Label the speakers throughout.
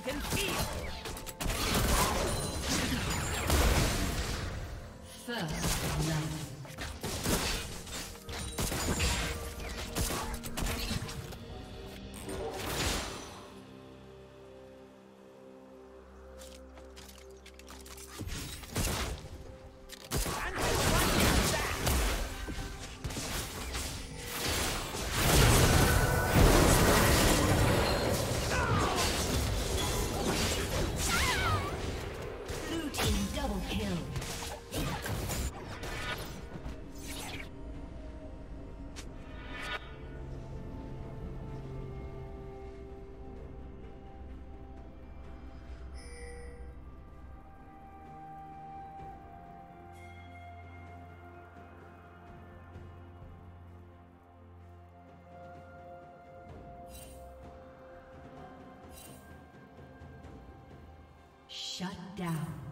Speaker 1: you can feel.
Speaker 2: Shut down.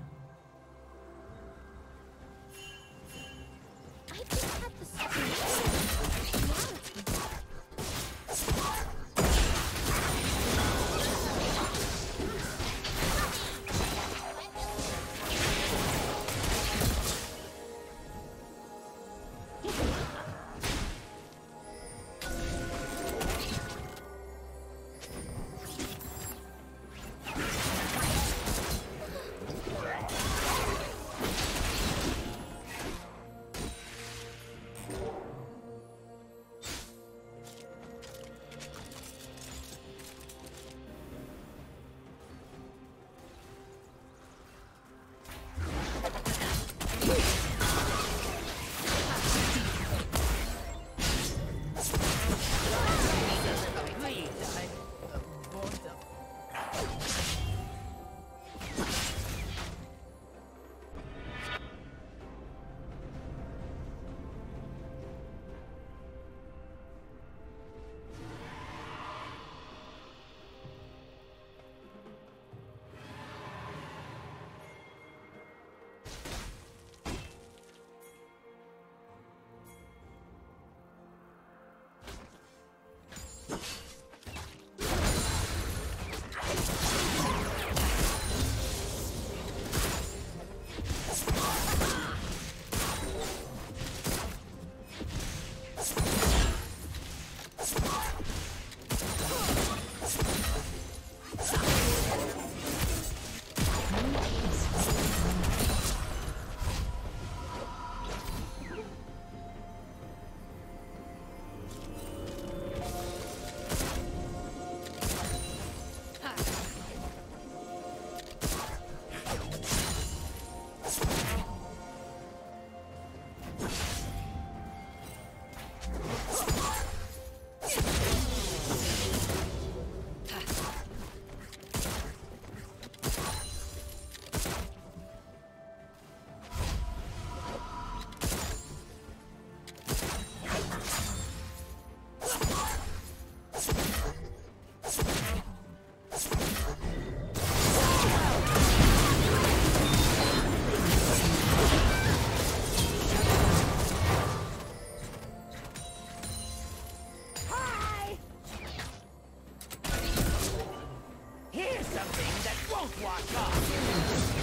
Speaker 2: 哇靠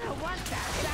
Speaker 2: gonna want that.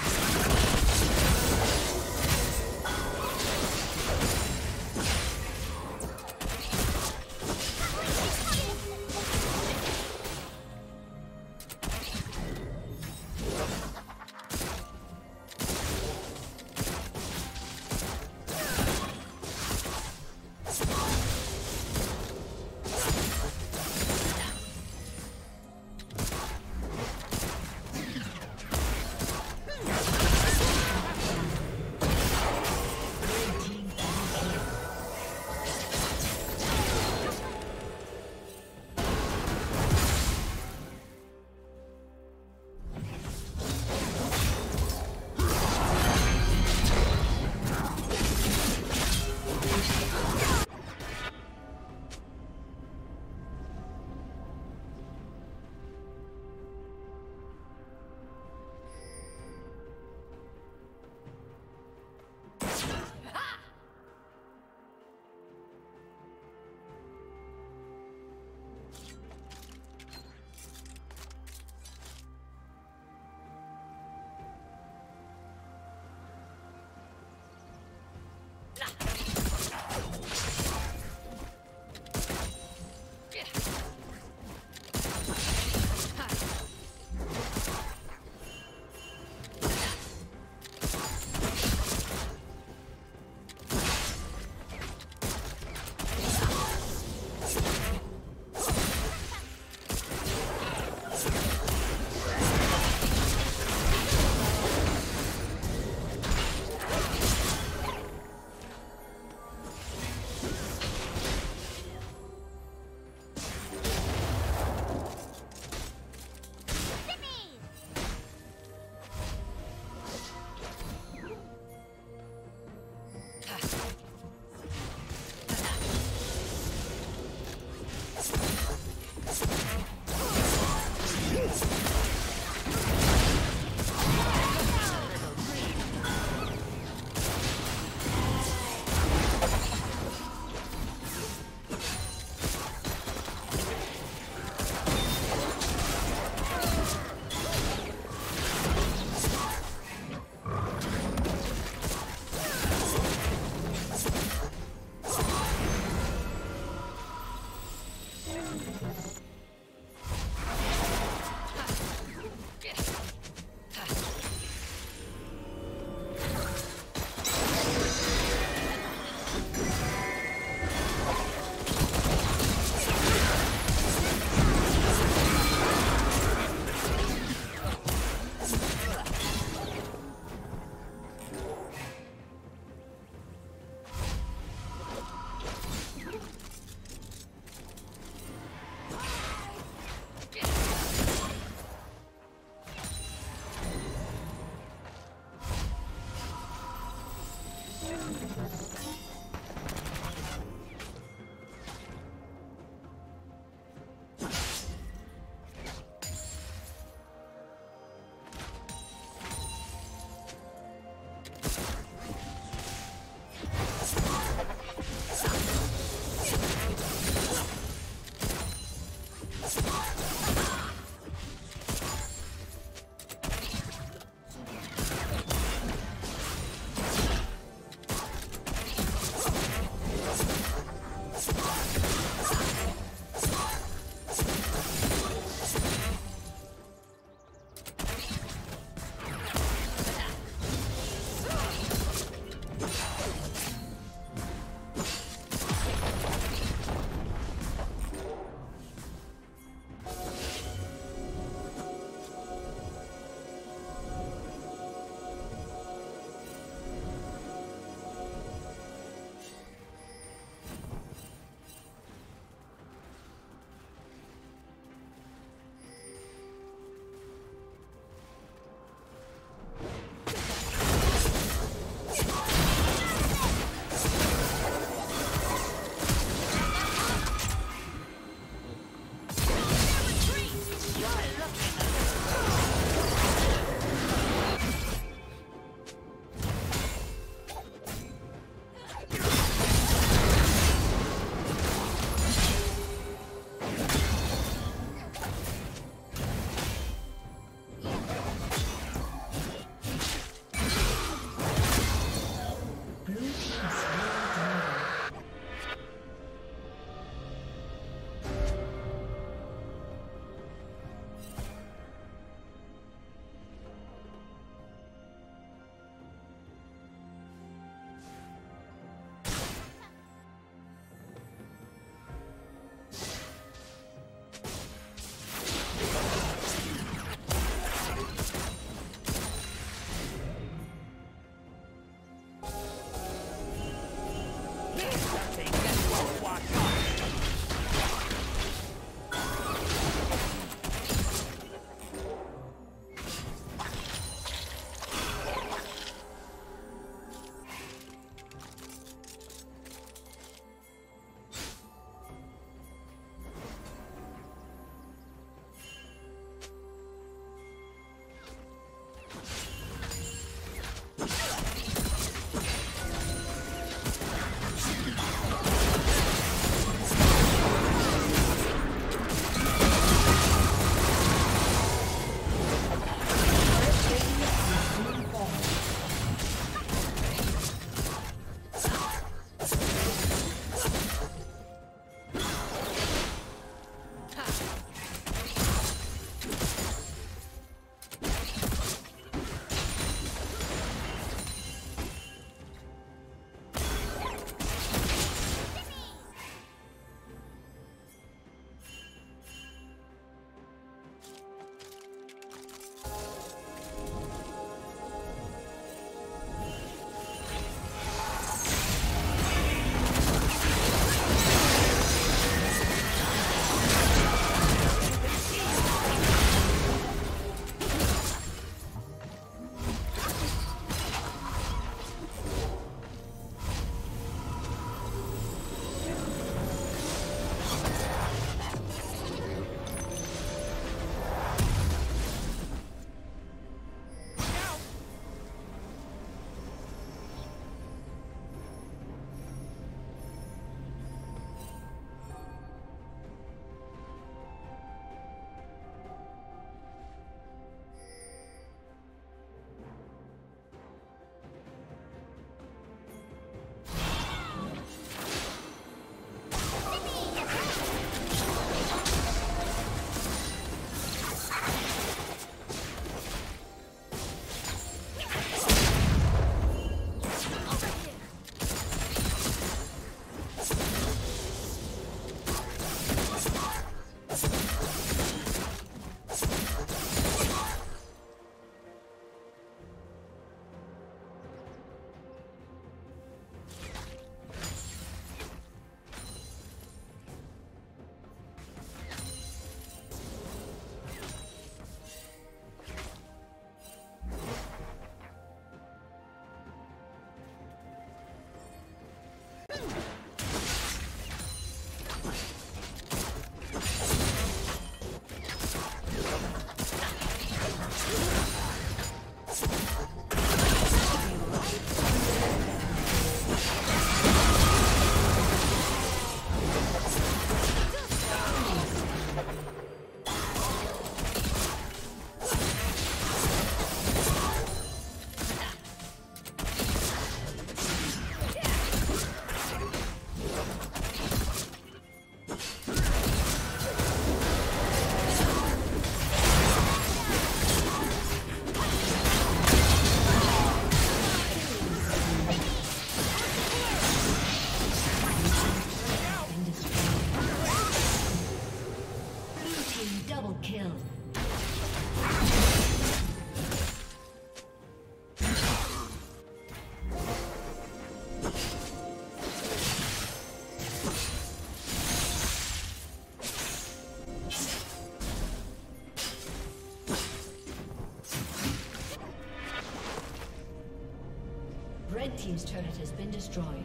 Speaker 2: Destroyed.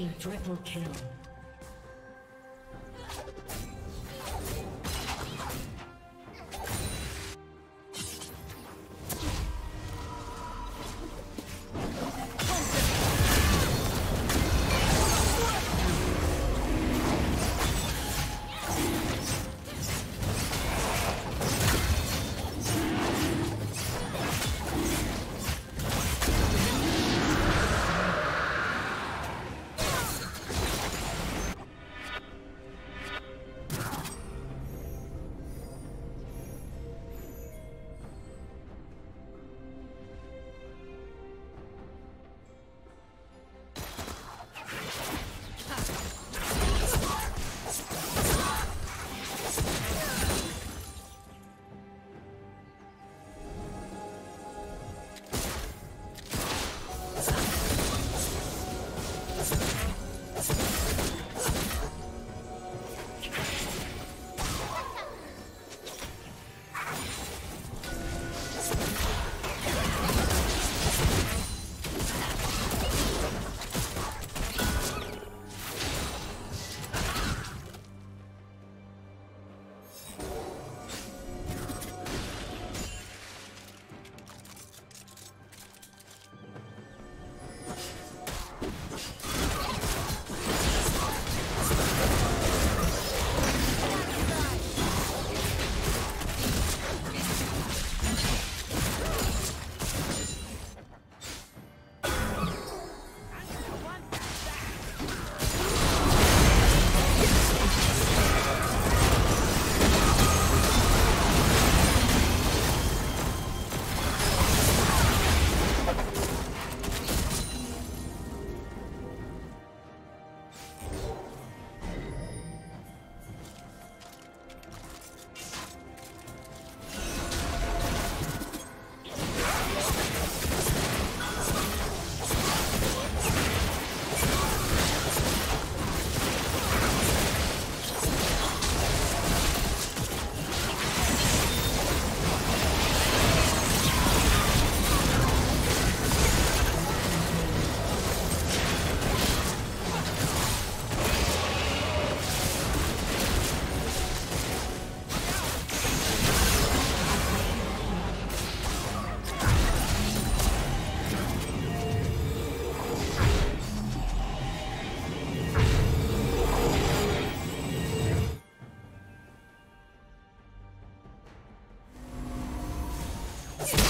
Speaker 2: Team triple kill. Yeah.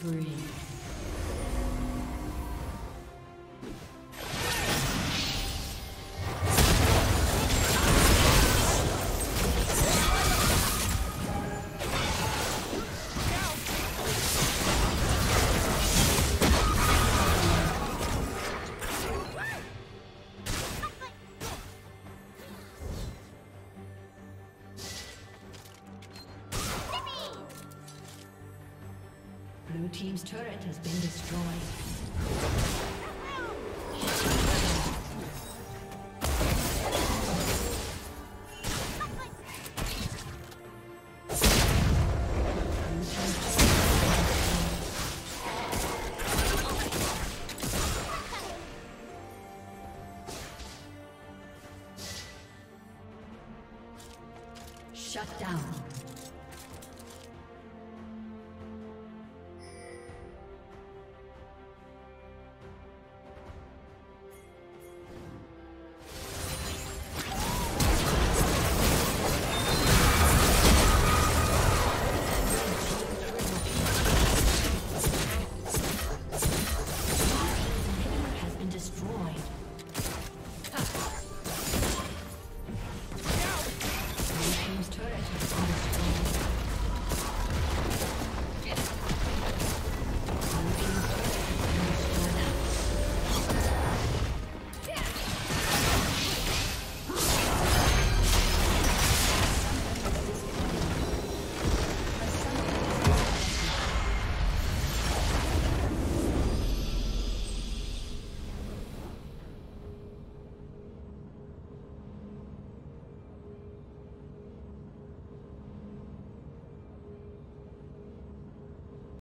Speaker 2: Spree.